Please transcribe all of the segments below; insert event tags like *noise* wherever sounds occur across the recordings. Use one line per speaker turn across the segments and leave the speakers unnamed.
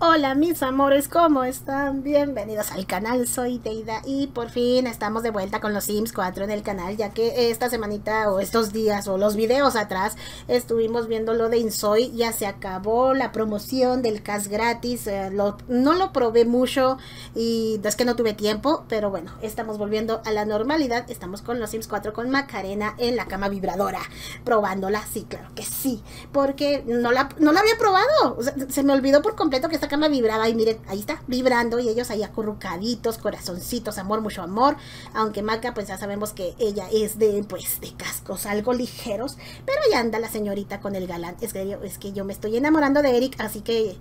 Hola mis amores, ¿cómo están? Bienvenidos al canal, soy Deida y por fin estamos de vuelta con los Sims 4 en el canal ya que esta semanita o estos días o los videos atrás estuvimos viendo lo de Insoy, ya se acabó la promoción del CAS gratis, eh, no lo probé mucho y es que no tuve tiempo, pero bueno, estamos volviendo a la normalidad, estamos con los Sims 4 con Macarena en la cama vibradora, probándola, sí, claro que sí, porque no la, no la había probado, se me olvidó por completo que esta cama vibraba y miren, ahí está, vibrando y ellos ahí acurrucaditos, corazoncitos, amor, mucho amor. Aunque Maca, pues ya sabemos que ella es de, pues, de cascos algo ligeros, pero ya anda la señorita con el galán. Es que, es que yo me estoy enamorando de Eric, así que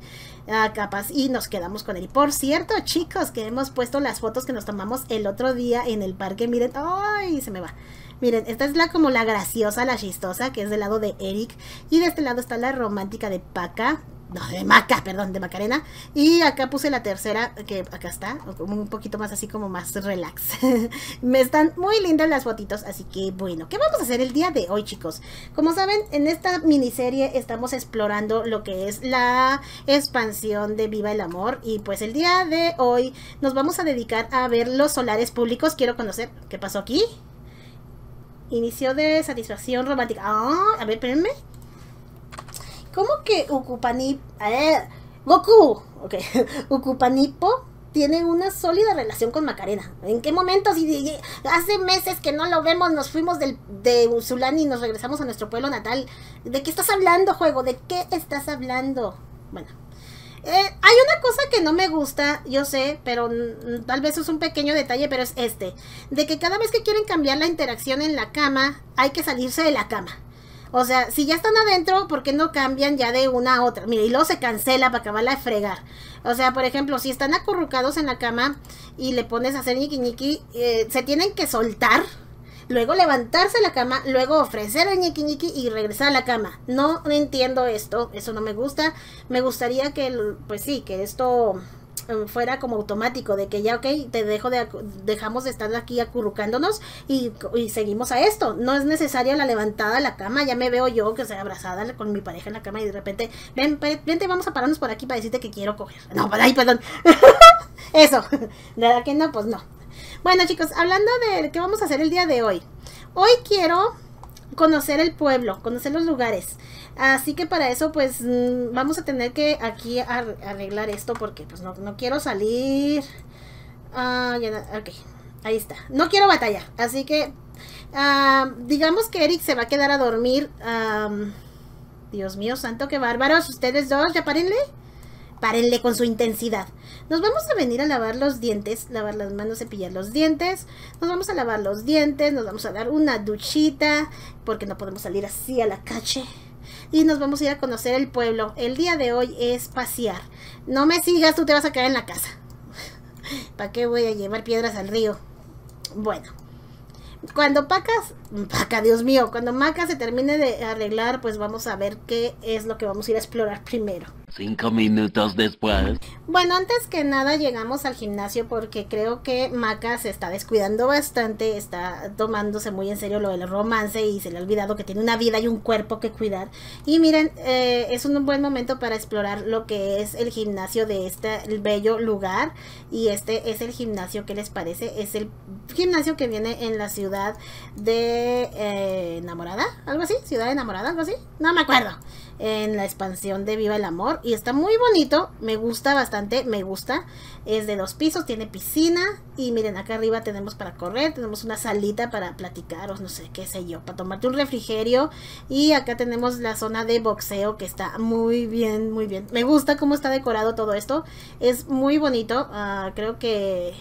ah, capaz y nos quedamos con él. Por cierto, chicos, que hemos puesto las fotos que nos tomamos el otro día en el parque, miren, ay, se me va. Miren, esta es la como la graciosa, la chistosa, que es del lado de Eric. Y de este lado está la romántica de Paca no, de Maca, perdón, de Macarena. Y acá puse la tercera, que acá está, un poquito más así como más relax. *laughs* Me están muy lindas las fotitos, así que bueno, ¿qué vamos a hacer el día de hoy, chicos? Como saben, en esta miniserie estamos explorando lo que es la expansión de Viva el Amor. Y pues el día de hoy nos vamos a dedicar a ver los solares públicos. Quiero conocer qué pasó aquí. Inicio de satisfacción romántica. Ah, a ver, espérenme. ¿Cómo que Ukupani... Eh, Goku, ok, *laughs* Ukupanipo tiene una sólida relación con Macarena. ¿En qué momento? Hace meses que no lo vemos, nos fuimos del, de Usulani y nos regresamos a nuestro pueblo natal. ¿De qué estás hablando, juego? ¿De qué estás hablando? Bueno. Eh, hay una cosa que no me gusta, yo sé, pero tal vez es un pequeño detalle, pero es este. De que cada vez que quieren cambiar la interacción en la cama, hay que salirse de la cama. O sea, si ya están adentro, ¿por qué no cambian ya de una a otra? Mira, y luego se cancela para acabarla de fregar. O sea, por ejemplo, si están acurrucados en la cama y le pones a hacer ñiqui ñiqui, eh, se tienen que soltar. Luego levantarse la cama, luego ofrecer el ñiqui ñiqui y regresar a la cama. No entiendo esto, eso no me gusta. Me gustaría que, pues sí, que esto fuera como automático, de que ya, ok, te dejo de, dejamos de estar aquí acurrucándonos y, seguimos a esto. No es necesaria la levantada a la cama, ya me veo yo que sea abrazada con mi pareja en la cama y de repente, ven, vente, vamos a pararnos por aquí para decirte que quiero coger. No, ay, perdón. *laughs* Eso, verdad que no, pues no. Bueno chicos, hablando de qué vamos a hacer el día de hoy. Hoy quiero conocer el pueblo, conocer los lugares. Así que para eso pues mm, vamos a tener que aquí arreglar esto porque pues no, quiero salir. Ah, ya, ok, ahí está. No quiero batalla, así que ah, digamos que Eric se va a quedar a dormir. Dios mío santo, qué bárbaros. Ustedes dos, ya párenle. Párenle con su intensidad. Nos vamos a venir a lavar los dientes, lavar las manos, cepillar los dientes. Nos vamos a lavar los dientes, nos vamos a dar una duchita, porque no podemos salir así a la calle y nos vamos a ir a conocer el pueblo. El día de hoy es pasear. No me sigas, tú te vas a quedar en la casa. *laughs* ¿Para qué voy a llevar piedras al río? Bueno, cuando Pacas, Paca, Dios mío, cuando Maca se termine de arreglar, pues vamos a ver qué es lo que vamos a ir a explorar primero.
Cinco minutos después.
Bueno, antes que nada llegamos al gimnasio porque creo que Maca se está descuidando bastante, está tomándose muy en serio lo del romance y se le ha olvidado que tiene una vida y un cuerpo que cuidar. Y miren, eh, es un buen momento para explorar lo que es el gimnasio de este bello lugar. Y este es el gimnasio, ¿qué les parece? Es el gimnasio que viene en la ciudad de eh, Enamorada, algo así, ciudad enamorada, algo así, no me acuerdo en la expansión de Viva el Amor. Y está muy bonito, me gusta bastante, me gusta. Es de dos pisos, tiene piscina. Y miren, acá arriba tenemos para correr, tenemos una salita para platicar, no sé, qué sé yo, para tomarte un refrigerio. Y acá tenemos la zona de boxeo que está muy bien, muy bien. Me gusta cómo está decorado todo esto. Es muy bonito, ah, creo que...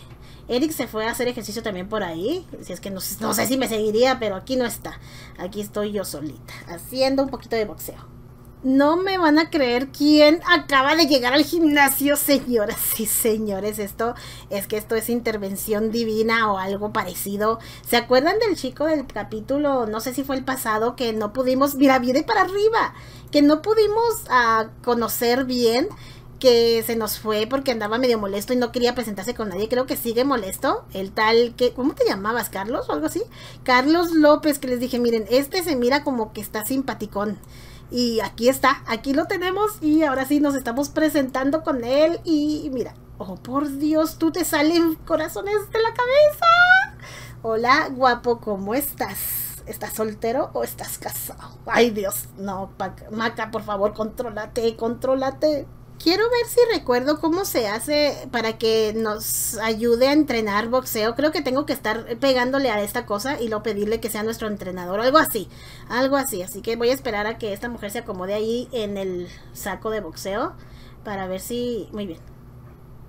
Eric se fue a hacer ejercicio también por ahí. Si es que no, no, sé si me seguiría, pero aquí no está. Aquí estoy yo solita, haciendo un poquito de boxeo. No me van a creer quién acaba de llegar al gimnasio, señoras y señores. Esto es que esto es intervención divina o algo parecido. ¿Se acuerdan del chico del capítulo, no sé si fue el pasado, que no pudimos, mira, viene para arriba, que no pudimos uh, conocer bien? que se nos fue porque andaba medio molesto y no quería presentarse con nadie. Creo que sigue molesto. El tal que, ¿cómo te llamabas? ¿Carlos o algo así? Carlos López, que les dije, miren, este se mira como que está simpaticón Y aquí está, aquí lo tenemos y ahora sí nos estamos presentando con él y mira, oh por Dios, tú te salen corazones de la cabeza. Hola, guapo, ¿cómo estás? ¿Estás soltero o estás casado? Ay Dios, no, Maca, por favor, contrólate, contrólate. Quiero ver si recuerdo cómo se hace para que nos ayude a entrenar boxeo. Creo que tengo que estar pegándole a esta cosa y luego pedirle que sea nuestro entrenador. Algo así. Algo así. Así que voy a esperar a que esta mujer se acomode ahí en el saco de boxeo. Para ver si... Muy bien.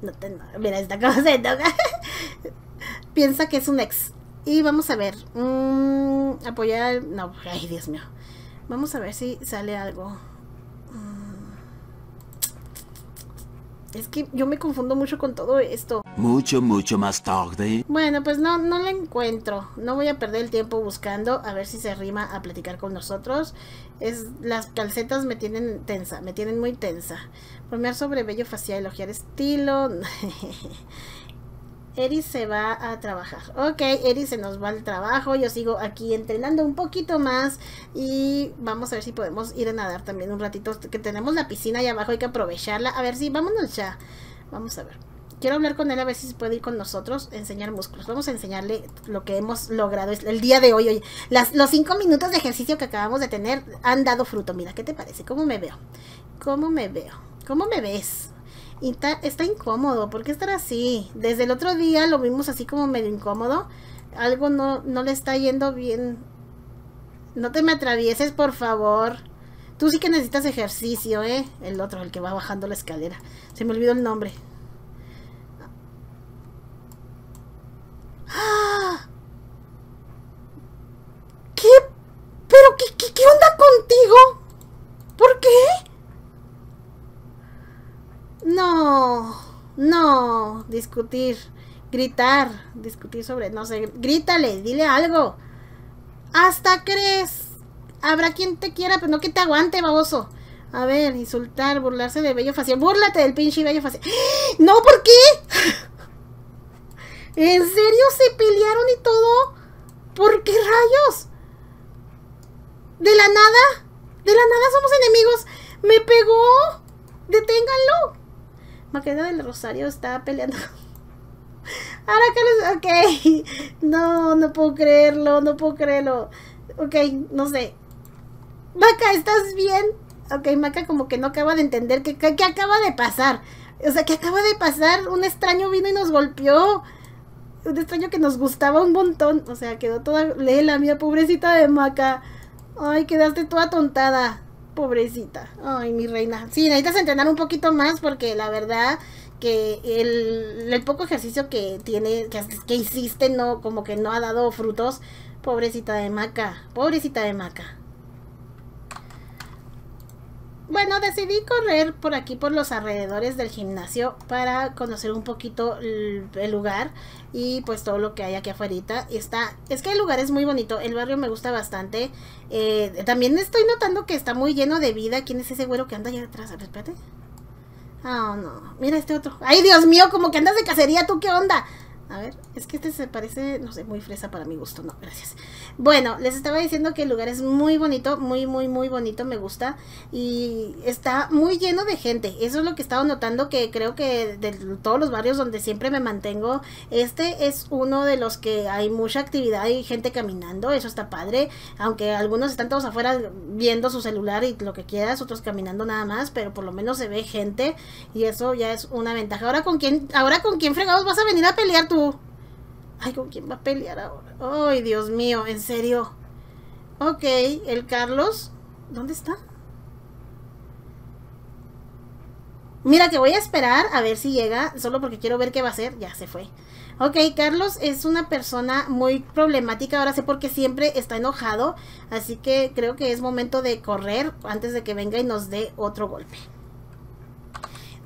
No Mira, esta cosa se toca. *laughs* Piensa que es un ex. Y vamos a ver. Mm, apoyar... No, ay Dios mío. Vamos a ver si sale algo. Es que yo me confundo mucho con todo esto.
Mucho, mucho más tarde.
Bueno, pues no, no la encuentro. No voy a perder el tiempo buscando a ver si se arrima a platicar con nosotros. Es, las calcetas me tienen tensa, me tienen muy tensa. Bromear sobre bello facial, elogiar estilo. *laughs* Eri se va a trabajar. Ok, Eri se nos va al trabajo. Yo sigo aquí entrenando un poquito más. Y vamos a ver si podemos ir a nadar también un ratito. Que tenemos la piscina ahí abajo, hay que aprovecharla. A ver si, vámonos ya. Vamos a ver. Quiero hablar con él a ver si puede ir con nosotros, enseñar músculos. Vamos a enseñarle lo que hemos logrado el día de hoy. Oye, las, los cinco minutos de ejercicio que acabamos de tener han dado fruto. Mira, ¿qué te parece? ¿Cómo me veo? ¿Cómo me veo? ¿Cómo me ves? Y está, incómodo, ¿por qué estar así? Desde el otro día lo vimos así como medio incómodo. Algo no, no le está yendo bien. No te me atravieses, por favor. Tú sí que necesitas ejercicio, ¿eh? El otro, el que va bajando la escalera. Se me olvidó el nombre. ¡Ah! ¿Qué? ¿Pero qué, qué, qué onda contigo? ¿Por qué? No, no, discutir, gritar, discutir sobre, no sé, grítale, dile algo. Hasta crees. Habrá quien te quiera, pero no que te aguante, baboso. A ver, insultar, burlarse de bello facial. Búrlate del pinche bello facial. *gasps* No, ¿por qué? *laughs* ¿En serio se pelearon y todo? ¿Por qué rayos? ¿De la nada? ¿De la nada somos enemigos? ¡Me pegó! ¡Deténganlo! Maqueda del Rosario está peleando. Ahora que les... Ok. *laughs* No, no puedo creerlo, no puedo creerlo. Ok, no sé. Maca, ¿estás bien? Ok, Maca como que no acaba de entender qué que, acaba de pasar. O sea, que acaba de pasar. Un extraño vino y nos golpeó. Un extraño que nos gustaba un montón. O sea, quedó toda... Lee la mía, pobrecita de Maca. Ay, quedaste toda tontada. Pobrecita. Ay, mi reina. Sí, necesitas entrenar un poquito más porque la verdad que el, poco ejercicio que tiene, que, que, hiciste, no, como que no ha dado frutos. Pobrecita de Maca. Pobrecita de Maca. Bueno, decidí correr por aquí, por los alrededores del gimnasio, para conocer un poquito el, lugar y pues todo lo que hay aquí afuera. Está, es que el lugar es muy bonito, el barrio me gusta bastante. Eh, también estoy notando que está muy lleno de vida. ¿Quién es ese güero que anda allá atrás? A ver, espérate. Ah, no. Mira este otro. Ay, Dios mío, como que andas de cacería, ¿tú qué onda? A ver, es que este se parece, no sé, muy fresa para mi gusto. No, gracias. Bueno, les estaba diciendo que el lugar es muy bonito, muy, muy, muy bonito, me gusta. Y está muy lleno de gente. Eso es lo que he estado notando, que creo que de todos los barrios donde siempre me mantengo, este es uno de los que hay mucha actividad y gente caminando. Eso está padre. Aunque algunos están todos afuera viendo su celular y lo que quieras, otros caminando nada más, pero por lo menos se ve gente. Y eso ya es una ventaja. Ahora con quién, ahora con quién fregados vas a venir a pelear tú. Ay, ¿con quién va a pelear ahora? Ay, Dios mío, en serio. Ok, el Carlos. ¿Dónde está? Mira, que voy a esperar a ver si llega, solo porque quiero ver qué va a hacer. Ya se fue. Ok, Carlos es una persona muy problemática. Ahora sé por qué siempre está enojado. Así que creo que es momento de correr antes de que venga y nos dé otro golpe.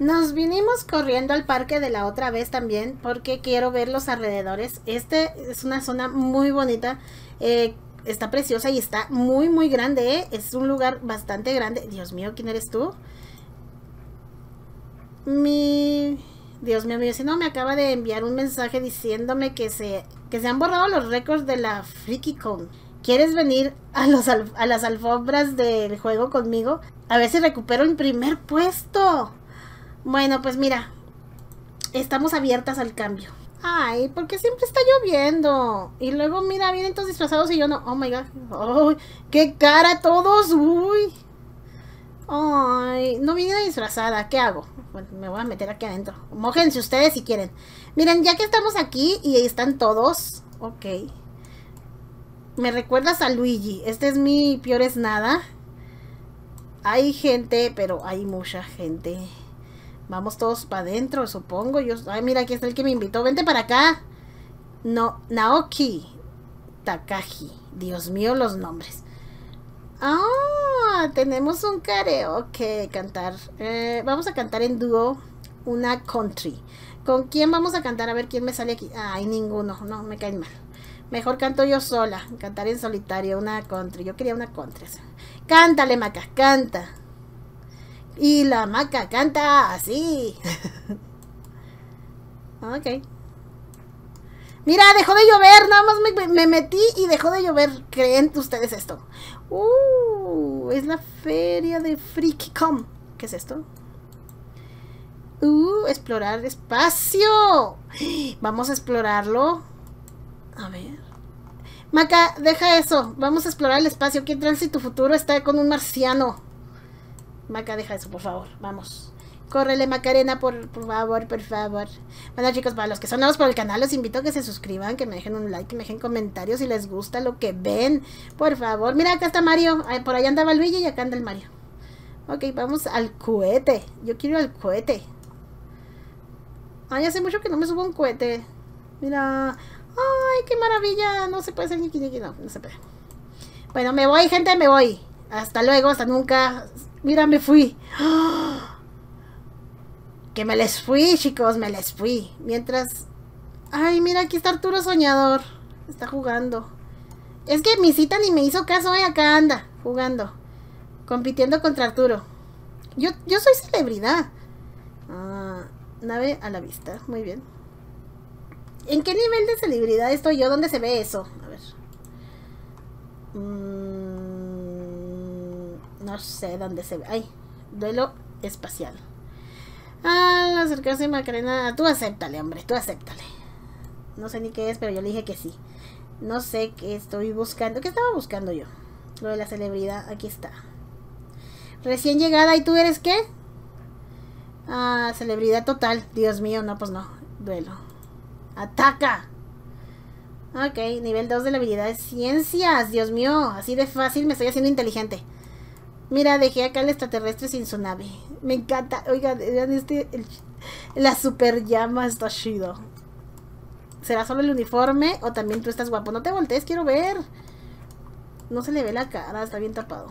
Nos vinimos corriendo al parque de la otra vez también porque quiero ver los alrededores. Este es una zona muy bonita. Eh, está preciosa y está muy muy grande. ¿eh? Es un lugar bastante grande. Dios mío, ¿quién eres tú? Mi... Dios mío, mío, si no me acaba de enviar un mensaje diciéndome que se, que se han borrado los récords de la FreakyCon. ¿Quieres venir a, a las alfombras del juego conmigo? A ver si recupero el primer puesto. Bueno, pues mira, estamos abiertas al cambio. Ay, porque siempre está lloviendo. Y luego, mira, vienen todos disfrazados y yo no. Oh my god. ¡Ay! ¡Qué cara todos! ¡Uy! Ay, no vine disfrazada. ¿Qué hago? Bueno, me voy a meter aquí adentro. Mójense ustedes si quieren. Miren, ya que estamos aquí y están todos. Ok. Me recuerdas a Luigi. Este es mi peor es nada. Hay gente, pero hay mucha gente. Vamos todos para adentro, supongo. Yo, ay, mira, aquí está el que me invitó. Vente para acá. No, Naoki Takagi. Dios mío, los nombres. Ah, tenemos un karaoke cantar. Eh, vamos a cantar en dúo una country. ¿Con quién vamos a cantar? A ver quién me sale aquí. Ay, ninguno. No, me caen mal. Mejor canto yo sola. Cantar en solitario una country. Yo quería una country. Cántale, Maca, canta. Y la maca canta así. *laughs* ok. Mira, dejó de llover. Nada más me, metí y dejó de llover. ¿Creen ustedes esto? Uh, es la feria de FreakyCom. ¿Qué es esto? Uh, explorar espacio. Vamos a explorarlo. A ver. Maca, deja eso. Vamos a explorar el espacio. ¿Qué tal si tu futuro está con un marciano? Maca, deja eso, por favor. Vamos. Córrele, Macarena, por, por favor, por favor. Bueno, chicos, para los que son nuevos por el canal, los invito a que se suscriban, que me dejen un like, que me dejen comentarios si les gusta lo que ven. Por favor. Mira, acá está Mario. Por allá andaba Luigi y acá anda el Mario. Ok, vamos al cohete. Yo quiero ir al cohete. Ay, hace mucho que no me subo un cohete. Mira. Ay, qué maravilla. No se puede hacer ni no, no se puede. Bueno, me voy, gente, me voy. Hasta luego, hasta nunca. Mira, me fui. *gasps* Que me les fui, chicos, me les fui. Mientras... Ay, mira, aquí está Arturo Soñador. Está jugando. Es que mi cita ni me hizo caso, ¿eh? Acá anda, jugando. Compitiendo contra Arturo. Yo, yo soy celebridad. Ah, nave a la vista. Muy bien. ¿En qué nivel de celebridad estoy yo? ¿Dónde se ve eso? A ver. Mmm... No sé dónde se ve. Ay, duelo espacial. Ah, acercarse Macarena. Tú acéptale, hombre, tú acéptale. No sé ni qué es, pero yo le dije que sí. No sé qué estoy buscando. ¿Qué estaba buscando yo? Lo de la celebridad, aquí está. Recién llegada, ¿y tú eres qué? Ah, celebridad total. Dios mío, no, pues no. Duelo. ¡Ataca! Ok, nivel 2 de la habilidad de ciencias. Dios mío, así de fácil me estoy haciendo inteligente. Mira, dejé acá el extraterrestre sin su nave. Me encanta. Oigan, vean este. la super llama está chido. ¿Será solo el uniforme o también tú estás guapo? No te voltees, quiero ver. No se le ve la cara, está bien tapado.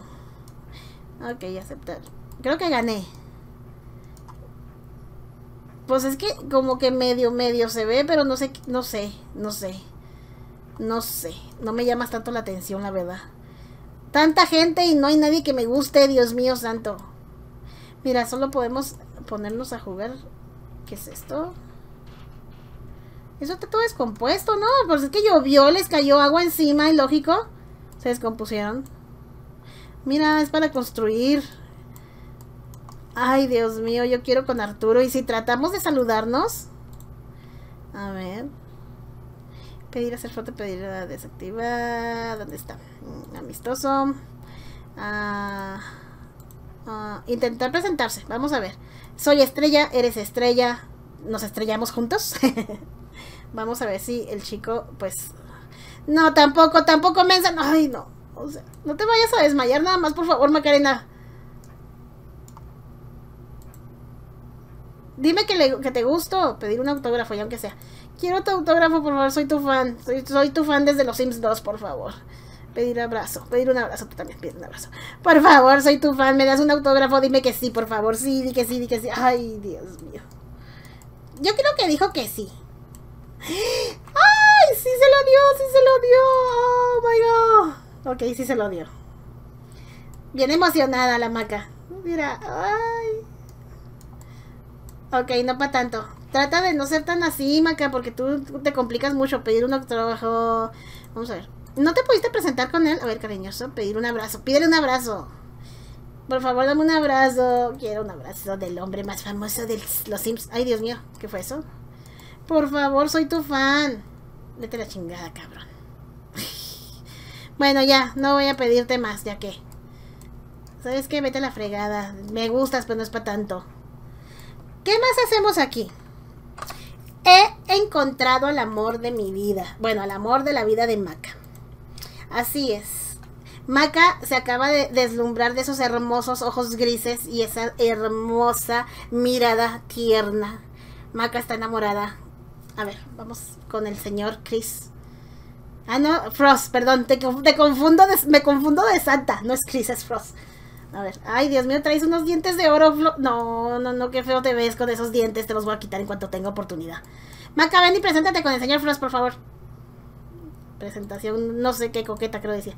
Ok, aceptar. Creo que gané. Pues es que como que medio, medio se ve, pero no sé, no sé, no sé. No sé. No me llamas tanto la atención, la verdad. Tanta gente y no hay nadie que me guste, Dios mío santo. Mira, solo podemos ponernos a jugar. ¿Qué es esto? Eso está todo descompuesto, ¿no? Pues es que llovió, les cayó agua encima y lógico. Se descompusieron. Mira, es para construir. Ay, Dios mío, yo quiero con Arturo. ¿Y si tratamos de saludarnos? A ver. Pedir hacer foto, pedir desactivar. ¿Dónde está? Mm, amistoso. Ah, ah, intentar presentarse. Vamos a ver. Soy estrella, eres estrella. Nos estrellamos juntos. *laughs* Vamos a ver si el chico, pues. No, tampoco, tampoco me Ay, no. O sea, no te vayas a desmayar nada más, por favor, Macarena. Dime que, le, que te gusto pedir un autógrafo, ya aunque sea. Quiero tu autógrafo, por favor, soy tu fan. Soy, soy tu fan desde los Sims 2, por favor. Pedir abrazo, pedir un abrazo, tú también pides un abrazo. Por favor, soy tu fan, me das un autógrafo, dime que sí, por favor. Sí, di que sí, di que sí. Ay, Dios mío. Yo creo que dijo que sí. ¡Ay! Sí se lo dio, sí se lo dio. Oh my god. Ok, sí se lo dio. Bien emocionada la maca. Mira, ay. Ok, no para tanto. Trata de no ser tan así, Maca, porque tú te complicas mucho pedir un trabajo. Vamos a ver. ¿No te pudiste presentar con él? A ver, cariñoso, pedir un abrazo. Pídele un abrazo. Por favor, dame un abrazo. Quiero un abrazo del hombre más famoso de los Sims. Ay, Dios mío, ¿qué fue eso? Por favor, soy tu fan. Vete la chingada, cabrón. *laughs* bueno, ya, no voy a pedirte más, ya que. ¿Sabes qué? Vete a la fregada. Me gustas, pero no es para tanto. ¿Qué más hacemos aquí? He encontrado al amor de mi vida. Bueno, al amor de la vida de Maca. Así es. Maca se acaba de deslumbrar de esos hermosos ojos grises y esa hermosa mirada tierna. Maca está enamorada. A ver, vamos con el señor Chris. Ah, no, Frost, perdón, te, confundo, me confundo de Santa. No es Chris, es Frost. A ver, ay, Dios mío, traes unos dientes de oro. No, no, no, qué feo te ves con esos dientes. Te los voy a quitar en cuanto tenga oportunidad. Maca, ven y preséntate con el señor Frost, por favor. Presentación, no sé qué coqueta, creo decía.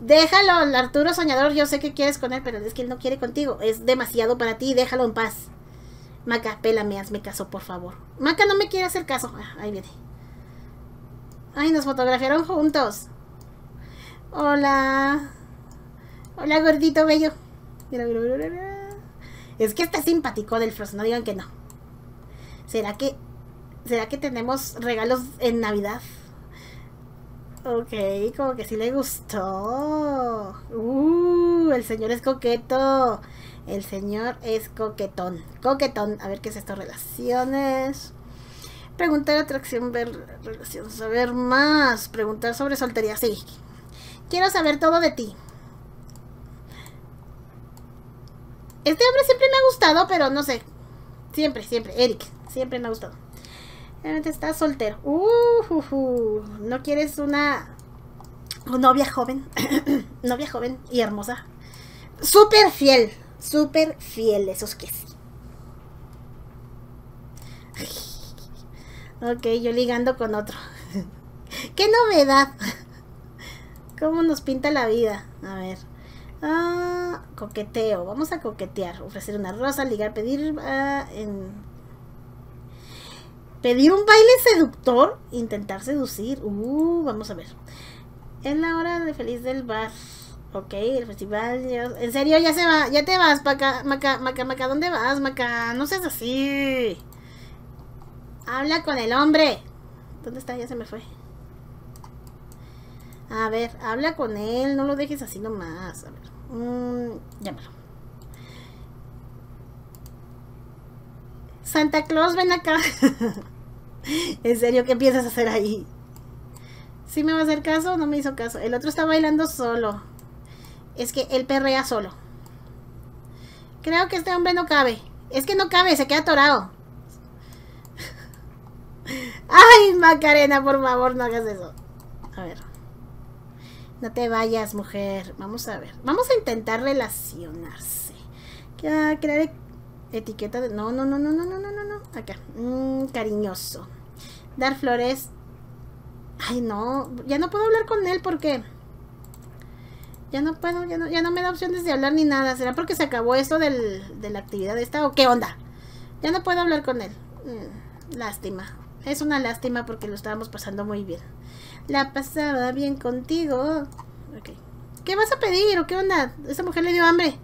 Déjalo, Arturo Soñador, yo sé que quieres con él, pero es que él no quiere contigo. Es demasiado para ti, déjalo en paz. Maca, pélame, hazme caso, por favor. Maca no me quiere hacer caso. Ah, ahí viene. Ay, nos fotografiaron juntos. Hola. Hola, gordito bello. Es que está simpático del Frost, no digan que no. ¿Será que ¿Será que tenemos regalos en Navidad? Ok, como que sí le gustó. Uh, el señor es coqueto. El señor es coquetón. Coquetón. A ver qué es esto. Relaciones. Preguntar atracción, ver relaciones, saber más. Preguntar sobre soltería. Sí. Quiero saber todo de ti. Este hombre siempre me ha gustado, pero no sé. Siempre, siempre. Eric. Siempre me ha gustado. Realmente estás soltero. Uh, ¿No quieres una, novia joven? *clears throat* novia joven y hermosa. Súper fiel. Súper fiel, esos que sí. Ok, yo ligando con otro. *laughs* ¡Qué novedad! *laughs* ¿Cómo nos pinta la vida? A ver. Ah, coqueteo. Vamos a coquetear. Ofrecer una rosa, ligar, pedir ah, Pedir un baile seductor, intentar seducir. Uh, vamos a ver. Es la hora de feliz del bar. Ok, el festival. En serio, ya se va. Ya te vas, Maca, Maca, Maca, Maca. ¿Dónde vas, Maca? No seas así. Habla con el hombre. ¿Dónde está? Ya se me fue. A ver, habla con él. No lo dejes así nomás. A ver. Mm, llámalo. Santa Claus, ven acá. *laughs* en serio, ¿qué a hacer ahí? ¿Sí me va a hacer caso no me hizo caso? El otro está bailando solo. Es que él perrea solo. Creo que este hombre no cabe. Es que no cabe, se queda atorado. *laughs* Ay, Macarena, por favor, no hagas eso. A ver. No te vayas, mujer. Vamos a ver. Vamos a intentar relacionarse. Crear etiqueta de... No, no, no, no, no, no, no, no, no. Acá. Mm, cariñoso. Dar flores. Ay, no. Ya no puedo hablar con él porque... Ya no puedo, ya no, ya no me da opciones de hablar ni nada. ¿Será porque se acabó del, de la actividad esta o qué onda? Ya no puedo hablar con él. Mm, lástima. Es una lástima porque lo estábamos pasando muy bien. La pasaba bien contigo. ¿Qué vas a pedir o qué onda? Esa mujer le dio hambre.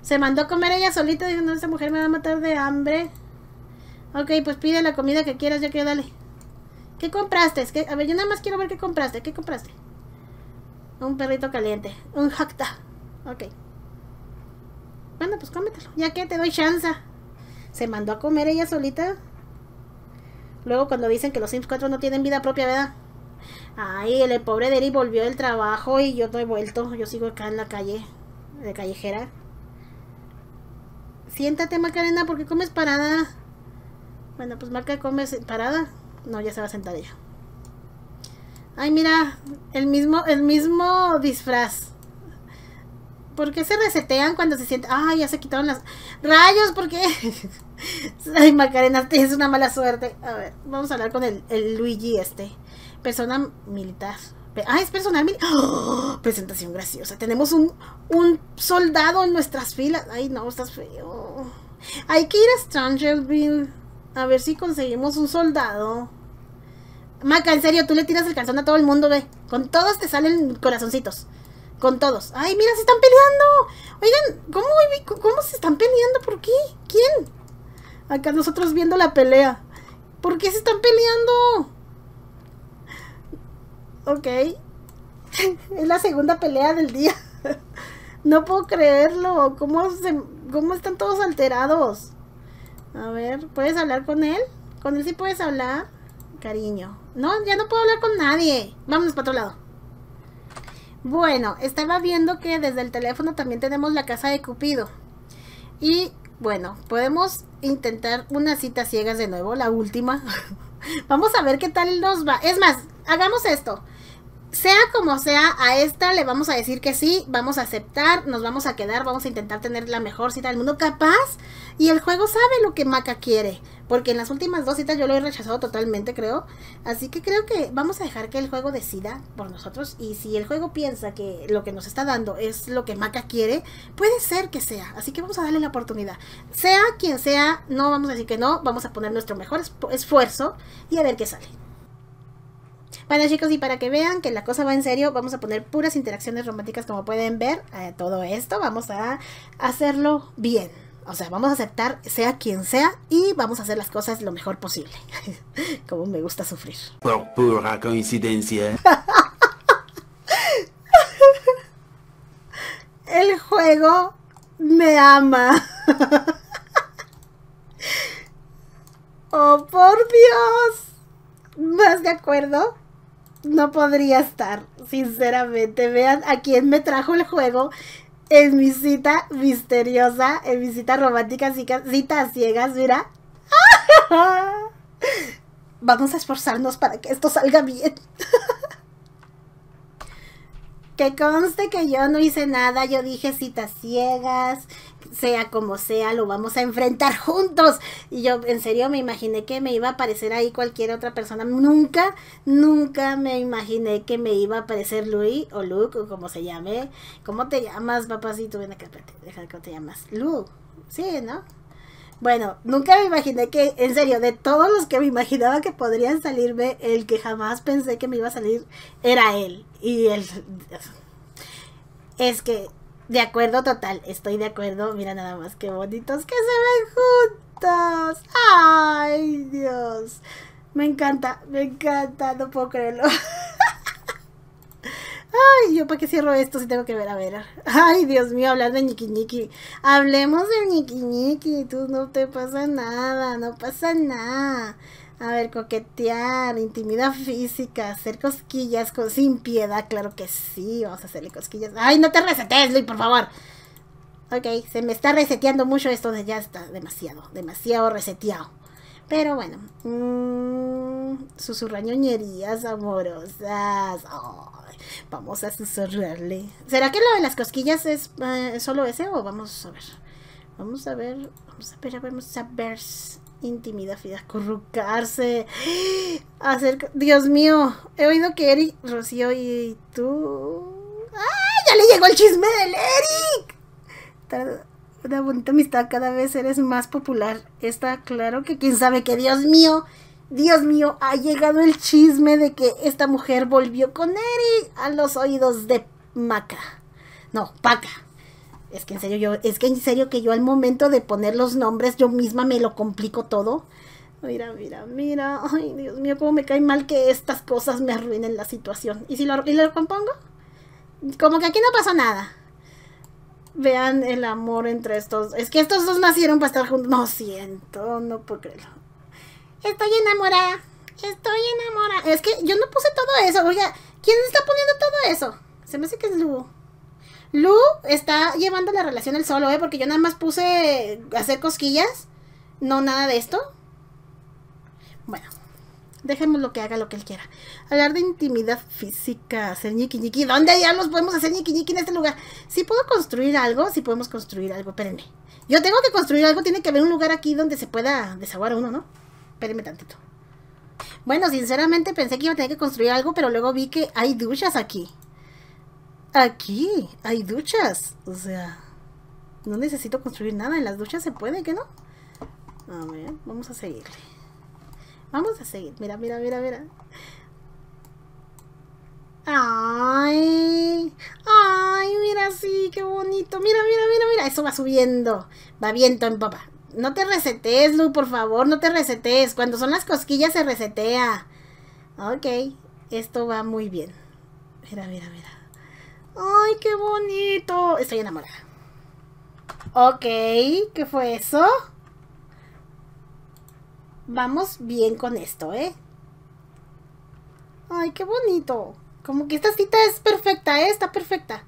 Se mandó a comer ella solita. Dijo, no, esta mujer me va a matar de hambre. Ok, pues pide la comida que quieras, ya que dale. ¿Qué compraste? Es que, a ver, yo nada más quiero ver qué compraste. ¿Qué compraste? Un perrito caliente. Un jacta. Ok. Bueno, pues cómetelo. Ya que te doy chance. Se mandó a comer ella solita. Luego cuando dicen que los Sims 4 no tienen vida propia, ¿verdad? Ay, el pobre Derry volvió del trabajo y yo no he vuelto. Yo sigo acá en la calle, de callejera. Siéntate, Macarena, porque comes parada. Bueno, pues Maca come parada. No, ya se va a sentar ella. Ay, mira, el mismo, el mismo disfraz. ¿Por qué se resetean cuando se sienten? Ay, ya se quitaron las rayos, ¿por qué? *laughs* Ay, Macarena, es una mala suerte. A ver, vamos a hablar con el, el Luigi este. Persona militar. Ah, es personal. ¡Oh! Presentación graciosa. Tenemos un, un soldado en nuestras filas. Ay, no, estás feo. Hay que ir a Strangerville. A ver si conseguimos un soldado. Maca, en serio, tú le tiras el calzón a todo el mundo, ve. Con todos te salen corazoncitos. Con todos. Ay, mira, se están peleando. Oigan, ¿cómo, cómo se están peleando? ¿Por qué? ¿Quién? Acá nosotros viendo la pelea. ¿Por qué se están peleando? Ok. es la segunda pelea del día. no puedo creerlo. ¿Cómo, se, ¿Cómo están todos alterados? A ver, ¿puedes hablar con él? ¿Con él sí puedes hablar? Cariño. No, ya no puedo hablar con nadie. Vámonos para otro lado. Bueno, estaba viendo que desde el teléfono también tenemos la casa de Cupido. Y bueno, podemos intentar unas citas ciegas de nuevo, la última. *laughs* Vamos a ver qué tal nos va. Es más, hagamos esto sea como sea, a esta le vamos a decir que sí, vamos a aceptar, nos vamos a quedar, vamos a intentar tener la mejor cita del mundo capaz. Y el juego sabe lo que Maca quiere. Porque en las últimas dos citas yo lo he rechazado totalmente, creo. Así que creo que vamos a dejar que el juego decida por nosotros. Y si el juego piensa que lo que nos está dando es lo que Maca quiere, puede ser que sea. Así que vamos a darle la oportunidad. Sea quien sea, no vamos a decir que no, vamos a poner nuestro mejor esfuerzo y a ver qué sale. Bueno chicos, y para que vean que la cosa va en serio, vamos a poner puras interacciones románticas como pueden ver. Eh, todo esto vamos a hacerlo bien. O sea, vamos a aceptar sea quien sea y vamos a hacer las cosas lo mejor posible. *laughs* como me gusta sufrir.
Por pura coincidencia. *laughs*
El juego me ama. *laughs* oh, por Dios. ¿Más de acuerdo? No podría estar, sinceramente. Vean a quién me trajo el juego en mi cita misteriosa, en mi cita romántica, citas ciegas, mira. *laughs* Vamos a esforzarnos para que esto salga bien. *laughs* que conste que yo no hice nada, yo dije citas ciegas, sea como sea, lo vamos a enfrentar *laughs* juntos. Y yo en serio me imaginé que me iba a aparecer ahí cualquier otra persona. Nunca, nunca me imaginé que me iba a aparecer Louis o Luke o como se llame. ¿Cómo te llamas, papacito? Ven acá, deja cómo te llamas. Lu, sí, ¿no? Bueno, nunca me imaginé que, en serio, de todos los que me imaginaba que podrían salirme, el que jamás pensé que me iba a salir era él. Y él... Es que de acuerdo total, estoy de acuerdo. Mira nada más qué bonitos que se ven juntos. Ay, Dios. Me encanta, me encanta, no puedo creerlo. *laughs* Ay, yo para qué cierro esto si tengo que ver a ver. Ay, Dios mío, hablar de ñiqui ñiqui. Hablemos de ñiqui ñiqui. Tú no te pasa nada, no pasa nada. A ver, coquetear, intimidad física, hacer cosquillas con, sin piedad, claro que sí, vamos a hacerle cosquillas. Ay, no te resetes, Luis, por favor. Ok, se me está reseteando mucho esto de ya está demasiado, demasiado reseteado. Pero bueno, mmm, susurrañoñerías amorosas. vamos a susurrarle. ¿Será que lo de las cosquillas es eh, solo ese o vamos a ver? Vamos a ver, vamos a ver, vamos a ver intimidad, acurrucarse, hacer... Dios mío, he oído que Eric, Rocío y tú... ¡Ah! ¡Ya le llegó el chisme del Eric! Una bonita amistad, cada vez eres más popular. Está claro que quién sabe que, Dios mío, Dios mío, ha llegado el chisme de que esta mujer volvió con Eric a los oídos de Maca. No, Paca. Es que en serio yo, es que en serio que yo al momento de poner los nombres yo misma me lo complico todo. Mira, mira, mira. Ay, Dios mío, cómo me cae mal que estas cosas me arruinen la situación. ¿Y si lo, y lo compongo? Como que aquí no pasa nada. Vean el amor entre estos. Es que estos dos nacieron para estar juntos. No siento, no puedo creerlo. Estoy enamorada. Estoy enamorada. Es que yo no puse todo eso. Oiga, ¿quién está poniendo todo eso? Se me hace que es Lu. Lu está llevando la relación el solo, ¿eh? Porque yo nada más puse hacer cosquillas. No nada de esto. Bueno, dejemos lo que haga lo que él quiera. Hablar de intimidad física, hacer ñiqui ñiqui. ¿Dónde ya los podemos hacer ñiqui ñiqui en este lugar? Si puedo construir algo, si podemos construir algo. Espérenme. Yo tengo que construir algo, tiene que haber un lugar aquí donde se pueda desaguar uno, ¿no? Espérenme tantito. Bueno, sinceramente pensé que iba a tener que construir algo, pero luego vi que hay duchas aquí. Aquí hay duchas. O sea, no necesito construir nada. En las duchas se puede, ¿que no? A ver, vamos a seguirle. Vamos a seguir. Mira, mira, mira, mira. Ay, ay, mira, sí, qué bonito. Mira, mira, mira, mira. Eso va subiendo. Va viento en papá. No te resetees, Lu, por favor, no te resetees. Cuando son las cosquillas se resetea. Ok, esto va muy bien. Mira, mira, mira. Ay, qué bonito. Estoy enamorada. Ok, ¿qué fue eso? Vamos bien con esto, ¿eh? Ay, qué bonito. Como que esta cita es perfecta, ¿eh? Está perfecta.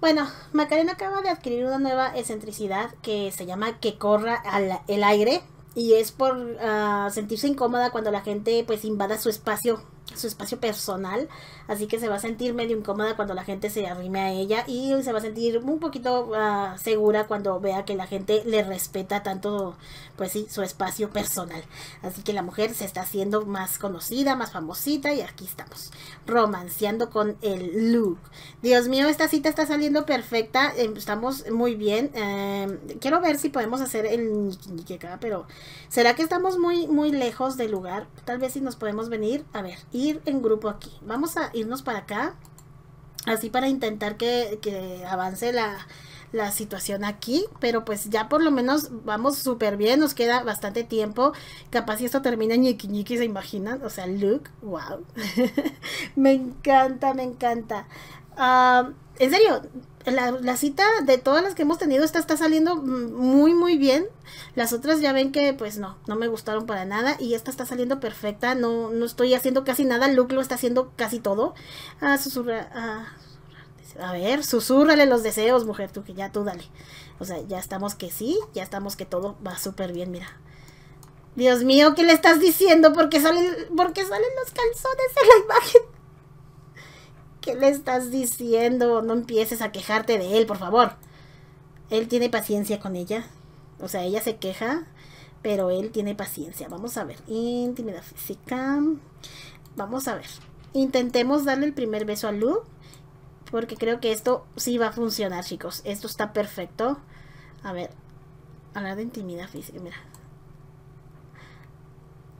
Bueno, Macarena acaba de adquirir una nueva excentricidad que se llama que corra al, el aire y es por uh, sentirse incómoda cuando la gente pues invada su espacio su espacio personal, así que se va a sentir medio incómoda cuando la gente se arrime a ella y se va a sentir un poquito uh, segura cuando vea que la gente le respeta tanto, pues sí, su espacio personal. Así que la mujer se está haciendo más conocida, más famosita y aquí estamos, romanceando con el look. Dios mío, esta cita está saliendo perfecta, em, estamos muy bien. Eh, quiero ver si podemos hacer el acá, pero ¿será que estamos muy, muy lejos del lugar? Tal vez si nos podemos venir, a ver, ir en grupo aquí. Vamos a irnos para acá. Así para intentar que, que avance la, la situación aquí, pero pues ya por lo menos vamos súper bien, nos queda bastante tiempo, capaz si esto termina ñiqui ñiqui, se imaginan, o sea, look, wow, *laughs* me encanta, me encanta. Uh, en serio, la, cita de todas las que hemos tenido, esta está saliendo muy, muy bien. Las otras ya ven que, pues no, no me gustaron para nada. Y esta está saliendo perfecta. No, no estoy haciendo casi nada. Luke lo está haciendo casi todo. Ah, susurra. Ah, a ver, susúrrale los deseos, mujer. Tú que ya, tú dale. O sea, ya estamos que sí. Ya estamos que todo va súper bien, mira. Dios mío, ¿qué le estás diciendo? Porque salen, porque salen los calzones en la imagen. ¿Qué le estás diciendo? No empieces a quejarte de él, por favor. Él tiene paciencia con ella. O sea, ella se queja, pero él tiene paciencia. Vamos a ver. Intimidad física. Vamos a ver. Intentemos darle el primer beso a Lu. Porque creo que esto sí va a funcionar, chicos. Esto está perfecto. A ver. Hablar de intimidad física, mira.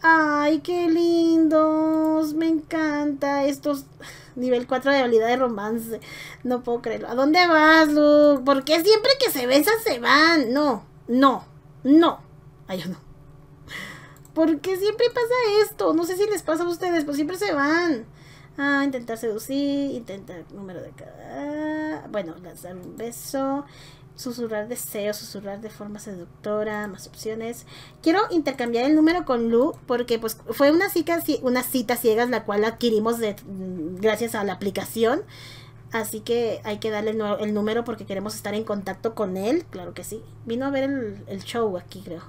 ¡Ay, qué lindos! Me encanta estos nivel 4 de habilidad de romance. No puedo creerlo. ¿A dónde vas, Luke? ¿Por qué siempre que se besan se van? No, no, no. Ay, yo no. ¿Por qué siempre pasa esto? No sé si les pasa a ustedes, pero siempre se van. Ah, intentar seducir, intentar número de cada... Bueno, lanzar un beso susurrar deseos, susurrar de forma seductora, más opciones. Quiero intercambiar el número con Lu porque pues fue una cita, una cita ciegas la cual adquirimos de, gracias a la aplicación. Así que hay que darle el, número porque queremos estar en contacto con él. Claro que sí. Vino a ver el, show aquí, creo.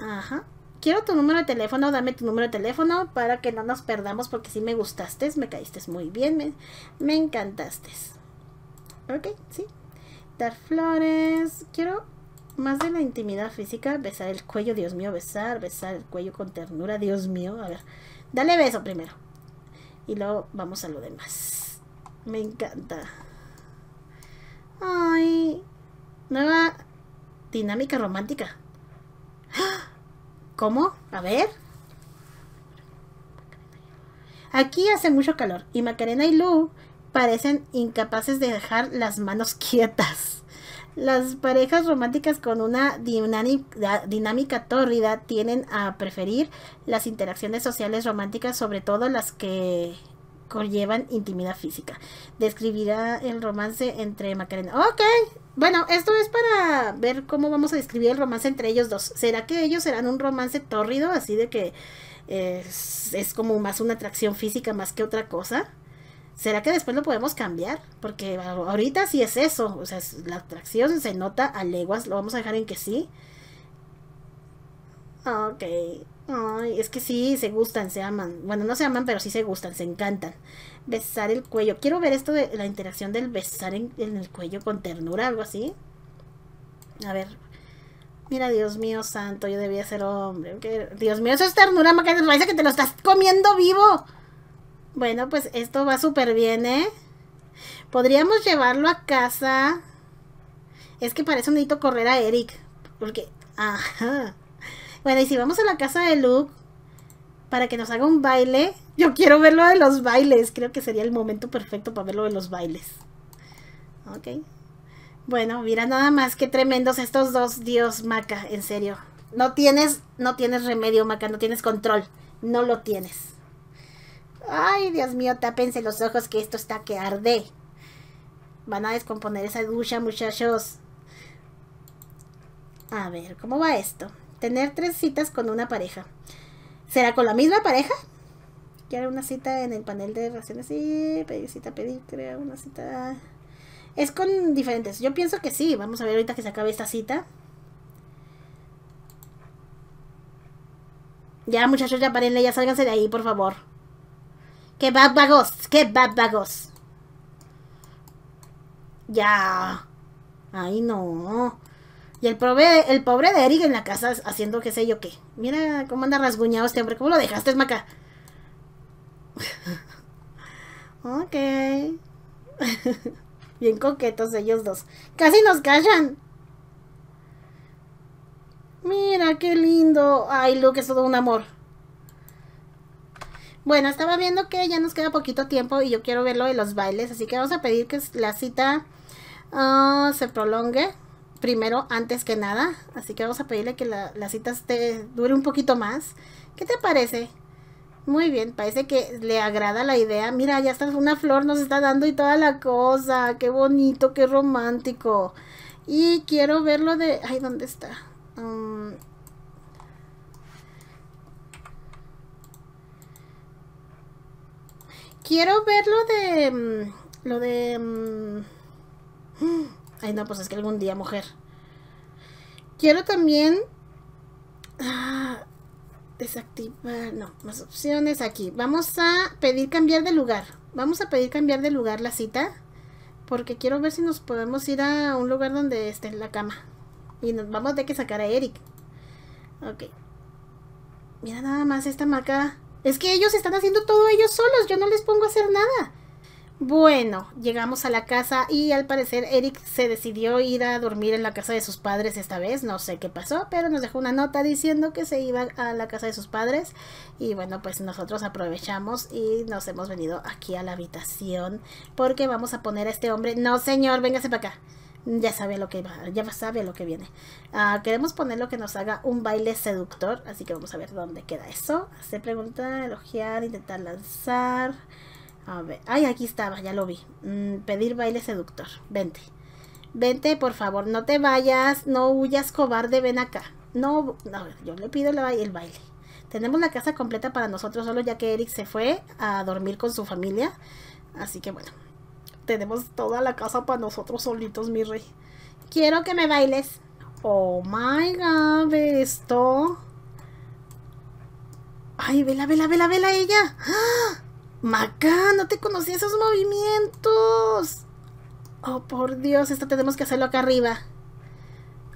Ajá. Quiero tu número de teléfono, dame tu número de teléfono para que no nos perdamos porque si me gustaste, me caíste muy bien, me encantaste. Ok, sí, flores. Quiero más de la intimidad física. Besar el cuello, Dios mío, besar, besar el cuello con ternura, Dios mío. A ver, dale beso primero. Y luego vamos a lo demás. Me encanta. Ay, nueva dinámica romántica. *gasps* ¿Cómo? A ver. Aquí hace mucho calor y Macarena y Lu parecen incapaces de dejar las manos *laughs* quietas. Las parejas románticas con una dinámica, tórrida tienen a preferir las interacciones sociales románticas, sobre todo las que conllevan intimidad física. Describirá el romance entre Macarena. Ok, bueno, esto es para ver cómo vamos a describir el romance entre ellos dos. ¿Será que ellos serán un romance tórrido, así de que es, es como más una atracción física más que otra cosa? ¿Será que después lo podemos cambiar? Porque ahorita sí es eso. O sea, la atracción se nota a leguas. Lo vamos a dejar en que sí. Ok. Ay, es que sí, se gustan, se aman. Bueno, no se aman, pero sí se gustan, se encantan. Besar el cuello. Quiero ver esto de la interacción del besar en, el cuello con ternura, algo así. A ver. Mira, Dios mío santo, yo debía ser hombre. Dios mío, eso es ternura, Maca. Parece que te lo estás comiendo vivo. Bueno, pues esto va súper bien, ¿eh? Podríamos llevarlo a casa. Es que parece un necesito correr a Eric. Porque... Ajá. Bueno, y si vamos a la casa de Luke, para que nos haga un baile. Yo quiero ver lo de los bailes. Creo que sería el momento perfecto para ver lo de los bailes. Ok. Bueno, mira nada más que tremendos estos dos. Dios, Maca, en serio. No tienes, no tienes remedio, Maca, no tienes control. No lo tienes. Ay, Dios mío, tápense los ojos que esto está que arde. Van a descomponer esa ducha, muchachos. A ver, ¿cómo va esto? Tener tres citas con una pareja. ¿Será con la misma pareja? Quiero una cita en el panel de relaciones. Sí, pedir cita, pedir, creo, una cita. Es con diferentes. Yo pienso que sí. Vamos a ver ahorita que se acabe esta cita. Ya, muchachos, ya parenle, ya sálganse de ahí, por favor. ¡Qué vagos! ¡Qué vagos! Ya. Ay, no. Y el pobre, el pobre de Eric en la casa haciendo qué sé yo qué. Mira cómo anda rasguñado este hombre. ¿Cómo lo dejaste, Maca? *laughs* ok. *laughs* Bien coquetos ellos dos. Casi nos callan. Mira, qué lindo. Ay, Luke, es todo un amor. Bueno, estaba viendo que ya nos queda poquito tiempo y yo quiero verlo de los bailes. Así que vamos a pedir que la cita ah, se prolongue primero antes que nada. Así que vamos a pedirle que la, cita esté, dure un poquito más. ¿Qué te parece? Muy bien, parece que le agrada la idea. Mira, ya está una flor nos está dando y toda la cosa. Qué bonito, qué romántico. Y quiero verlo de... Ay, ¿dónde está? Um, quiero verlo de... Mm, lo de... Mm, *gasps* Ay, no, pues es que algún día, mujer. Quiero también... Ah, desactivar... No, más opciones aquí. Vamos a pedir cambiar de lugar. Vamos a pedir cambiar de lugar la cita. Porque quiero ver si nos podemos ir a un lugar donde esté la cama. Y nos vamos tener que sacar a Eric. Ok. Mira nada más esta maca. Es que ellos están haciendo todo ellos solos. Yo no les pongo a hacer nada. Bueno, llegamos a la casa y al parecer Eric se decidió ir a dormir en la casa de sus padres esta vez. No sé qué pasó, pero nos dejó una nota diciendo que se iba a la casa de sus padres. Y bueno, pues nosotros aprovechamos y nos hemos venido aquí a la habitación porque vamos a poner a este hombre. No, señor, véngase para acá. Ya sabe lo que va, ya sabe lo que viene. Ah, queremos ponerlo que nos haga un baile seductor, así que vamos a ver dónde queda eso. Hacer pregunta, elogiar, intentar lanzar. A ver, ay, aquí estaba, ya lo vi. Mm, pedir baile seductor. Vente. Vente, por favor, no te vayas, no huyas, cobarde, ven acá. No, no yo le pido el baile. Tenemos la casa completa para nosotros solo ya que Eric se fue a dormir con su familia. Así que bueno, tenemos toda la casa para nosotros solitos, mi rey. Quiero que me bailes. Oh my god, esto. Ay, vela, vela, vela, vela ella. ¡Ah! Maca, no te conocí esos movimientos. Oh, por Dios, esto tenemos que hacerlo acá arriba.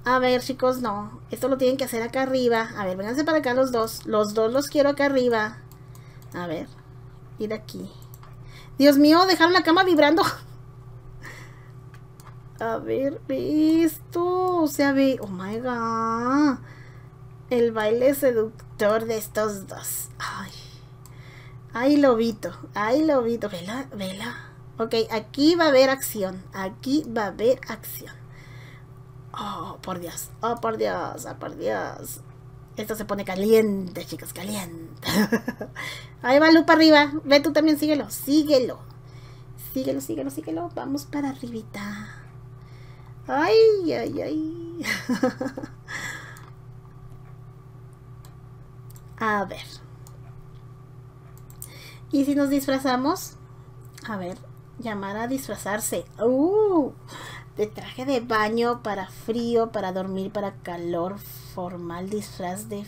A ver, chicos, no. Esto lo tienen que hacer acá arriba. A ver, vénganse para acá los dos. Los dos los quiero acá arriba. A ver. De aquí. Dios mío, dejaron la cama vibrando. A ver, esto. O sea, ve. Oh my god. El baile seductor de estos dos. Ay. Ay, lobito. Ay, lobito. Vela, vela. Ok, aquí va a haber acción. Aquí va a haber acción. Oh, por Dios. Oh, por Dios. Oh, por Dios. Esto se pone caliente, chicos. Caliente. *laughs* Ahí va Lupa arriba. Ve tú también, síguelo. Síguelo. Síguelo, síguelo, síguelo. Vamos para arribita. Ay, ay, ay. *laughs* A ver. Y si nos disfrazamos, a ver, llamar a disfrazarse. Uh, de traje de baño para frío, para dormir, para calor, formal, disfraz de,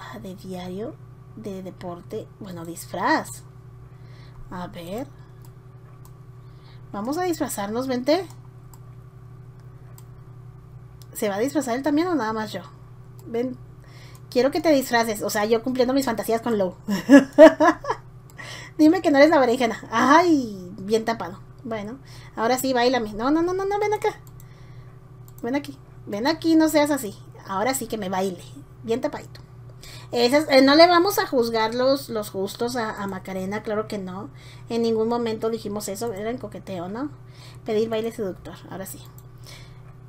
ah, de diario, de deporte, bueno, disfraz. A ver. Vamos a disfrazarnos, vente. ¿Se va a disfrazar él también o nada más yo? Ven, quiero que te disfraces. O sea, yo cumpliendo mis fantasías con Low. *laughs* Dime que no eres la berenjena. Ay, bien tapado. Bueno, ahora sí, bailame. No, no, no, no, no, ven acá. Ven aquí. Ven aquí, no seas así. Ahora sí que me baile. Bien tapadito. Esas, eh, no le vamos a juzgar los, los gustos a, a, Macarena, claro que no. En ningún momento dijimos eso, era en coqueteo, ¿no? Pedir baile seductor, ahora sí.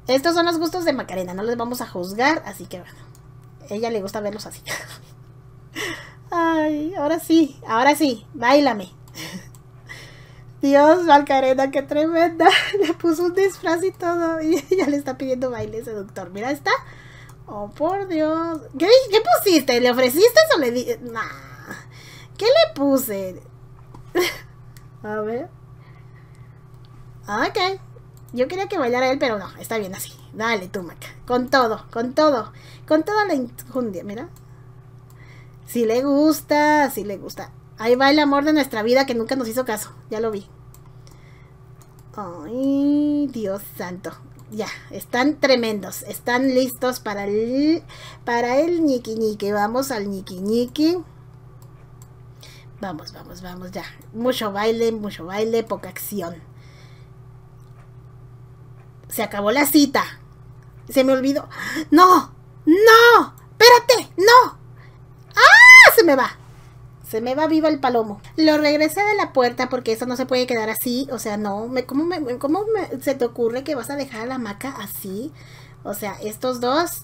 Estos son los gustos de Macarena, no les vamos a juzgar, así que bueno. Ella le gusta verlos así. *laughs* Ay, ahora sí, ahora sí, bailame. Dios, Macarena, qué tremenda. *laughs* Le puso un disfraz y todo. Y *laughs* ella le está pidiendo baile seductor. Mira, está. Oh, por Dios. ¿Qué, qué pusiste? ¿Le ofreciste o le di? Nah. ¿Qué le puse? *laughs* A ver. Ok. Yo quería que bailara él, pero no. Está bien así. Dale, tú, Maca. Con todo, con todo. Con toda la injundia, mira. Si le gusta, si le gusta. Ahí va el amor de nuestra vida que nunca nos hizo caso. Ya lo vi. Ay, Dios santo. Ya, están tremendos. Están listos para el para el. Vamos al ñiqui ñiqui. Vamos, vamos, vamos, ya. Mucho baile, mucho baile, poca acción. Se acabó la cita. Se me olvidó. ¡No! ¡No! ¡Espérate! ¡No! ¡Ah! Se me va. Se me va viva el palomo. Lo regresé de la puerta porque eso no se puede quedar así. O sea, no. Me, ¿Cómo, me, cómo me, se te ocurre que vas a dejar a la maca así? O sea, estos dos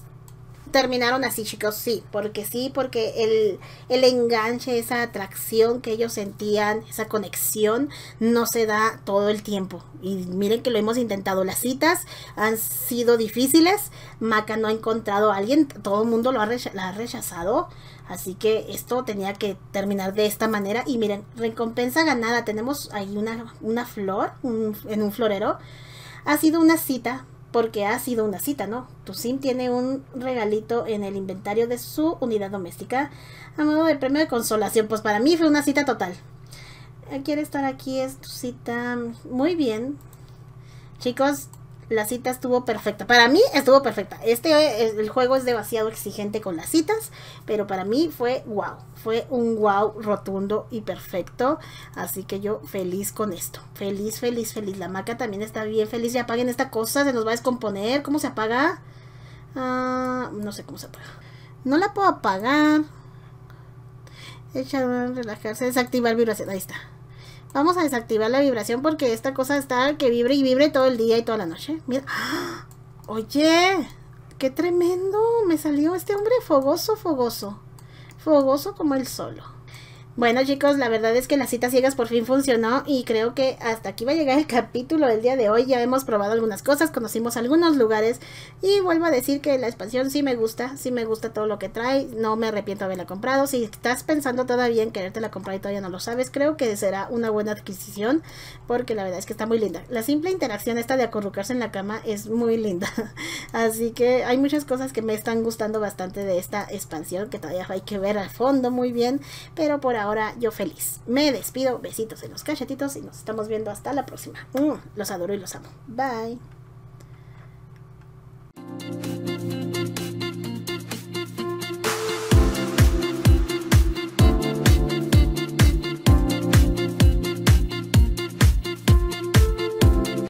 terminaron así, chicos, sí, porque sí, porque el, el, enganche, esa atracción que ellos sentían, esa conexión, no se da todo el tiempo. Y miren que lo hemos intentado, las citas han sido difíciles, Maca no ha encontrado a alguien, todo el mundo lo ha, la ha rechazado, así que esto tenía que terminar de esta manera. Y miren, recompensa ganada, tenemos ahí una, una flor en un florero, ha sido una cita porque ha sido una cita, ¿no? Tu sim tiene un regalito en el inventario de su unidad doméstica a modo de premio de consolación. Pues para mí fue una cita total. Quiere estar aquí, es tu cita. Muy bien. Chicos, la cita estuvo perfecta. Para mí estuvo perfecta. Este el juego es demasiado exigente con las citas, pero para mí fue wow. Fue un wow rotundo y perfecto. Así que yo feliz con esto. Feliz, feliz, feliz. La maca también está bien feliz. Ya apaguen esta cosa, se nos va a descomponer. ¿Cómo se apaga? Ah, no sé cómo se apaga. No la puedo apagar. Echar, relajarse, desactivar vibración. Ahí está. Vamos a desactivar la vibración porque esta cosa está que vibre y vibre todo el día y toda la noche. Mira. *gasps* Oye, qué tremendo. Me salió este hombre fogoso, fogoso. Fogoso como el solo. Bueno chicos, la verdad es que las citas ciegas por fin funcionó y creo que hasta aquí va a llegar el *laughs* capítulo del día de hoy. Ya hemos probado algunas cosas, conocimos algunos lugares y vuelvo a decir que la expansión sí me gusta, sí me gusta todo lo que trae, no me arrepiento de haberla comprado. Si estás pensando todavía en quererte comprar y todavía no lo sabes, creo que será una buena adquisición porque la verdad es que está muy linda. La simple interacción esta de acurrucarse en la cama es muy linda. *laughs* Así que hay muchas cosas que me están gustando bastante de esta expansión que todavía hay que ver al fondo muy bien, pero por ahora ahora yo feliz. Me despido, besitos en los cachetitos y nos estamos viendo hasta la próxima. Mm, los adoro y los amo. Bye.